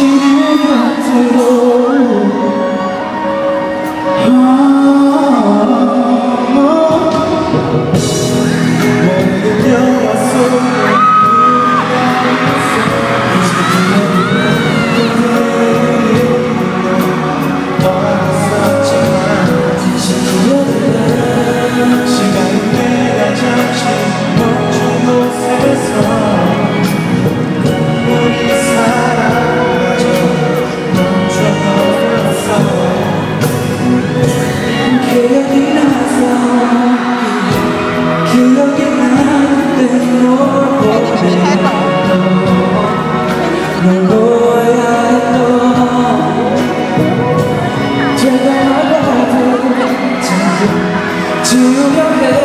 지는 않도록 you your head.